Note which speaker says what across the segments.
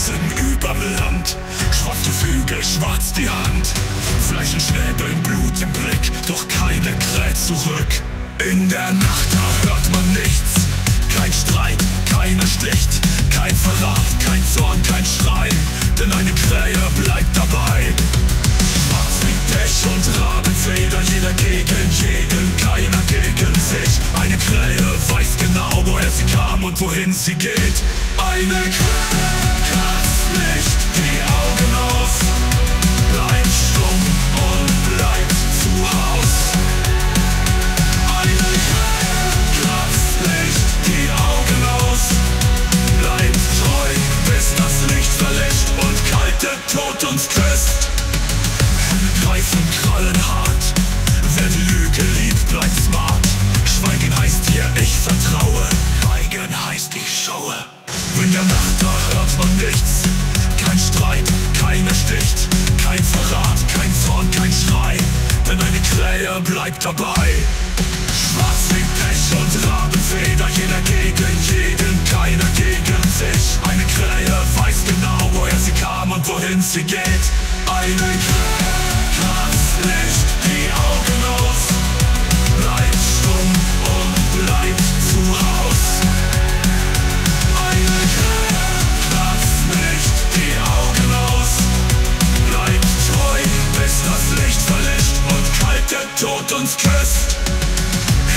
Speaker 1: Eisen überm Land. Schwarze Flügel, schwarz die Hand. Fleisch und Schnäbel, Blut im Blick, doch keine kräht zurück. In der Nacht, hört man nichts. Kein Streit, keiner sticht. Kein Verrat, kein Zorn, kein Schrei. Denn eine Krähe bleibt dabei. Schwarz wie Pech und Rabenfeder, jeder gegen jeden, keiner gegen sich. Eine Krähe weiß genau, woher sie kam und wohin sie geht. Eine Krähe Greifen Krallen hart, wer die Lüge liebt, bleibt smart. Schweigen heißt hier, ich vertraue, Schweigen heißt, ich schaue. In der Nacht, da hört man nichts, kein Streit, keiner sticht, kein Verrat, kein Zorn, kein Schrei, denn eine Krähe bleibt dabei. Schwarz wie Pech und Rabenfeder, jeder gegen jeden, keiner gegen sich. Tod uns küsst.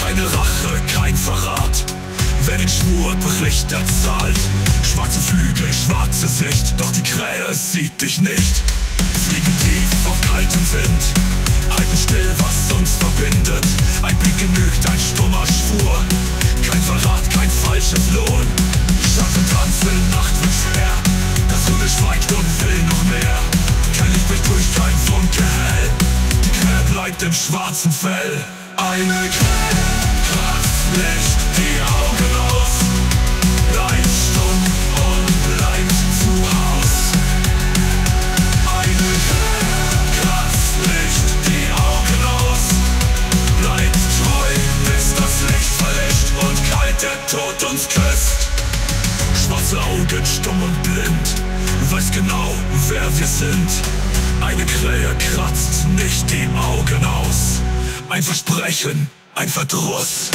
Speaker 1: Keine Rache, kein Verrat. Wer den Schwur bricht, der zahlt. Schwarze Flügel, schwarze Sicht, doch die Krähe sieht dich nicht. Fliegen tief auf kaltem Wind, halten still, was uns verbindet. Ein Blick genügt, ein stummer Schwur. Kein Verrat, kein falsches Lohn. Im schwarzen Fell. Eine Krähe kratzt nicht die Augen aus, bleibt stumm und bleibt zu Haus. Eine Krähe kratzt nicht die Augen aus, bleibt treu, bis das Licht verlischt und kalt der Tod uns küsst. Schwarze Augen, stumm und blind, weiß genau, wer wir sind. Krähe kratzt nicht die Augen aus. Ein Versprechen, ein Verdruss.